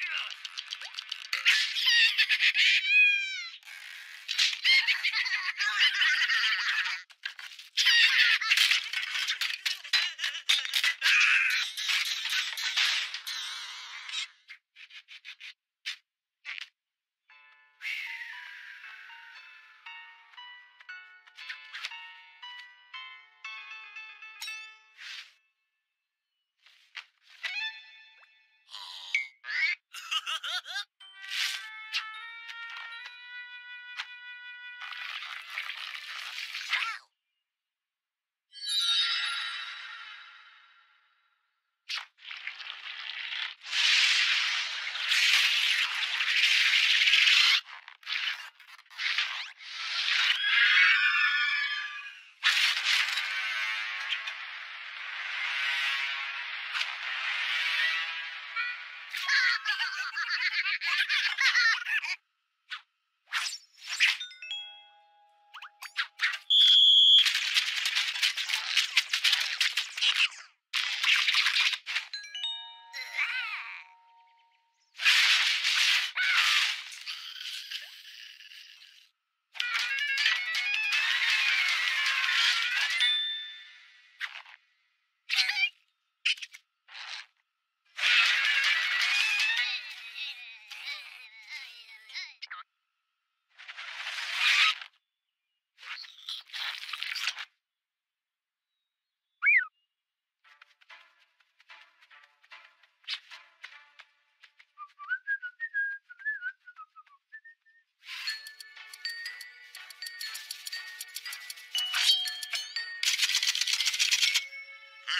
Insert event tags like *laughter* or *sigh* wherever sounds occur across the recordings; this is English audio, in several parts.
Ugh.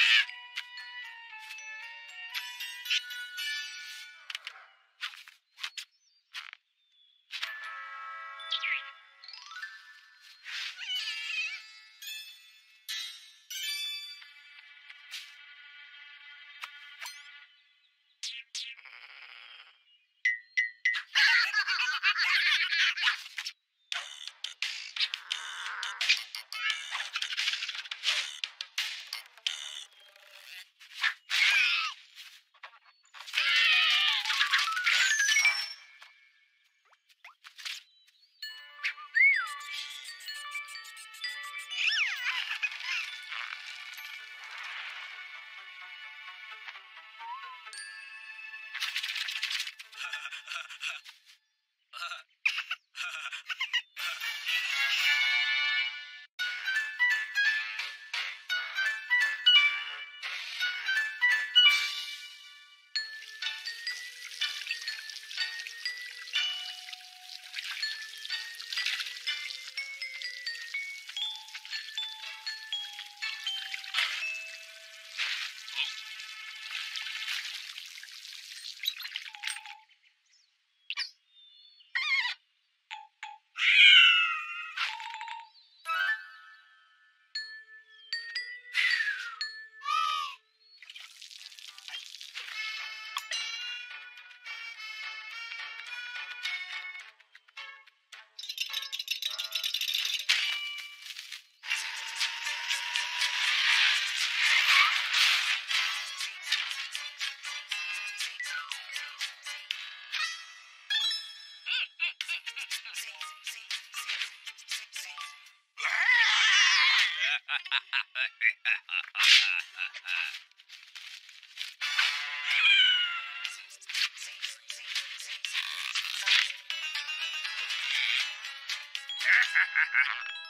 Ah! *laughs* Ha ha ha!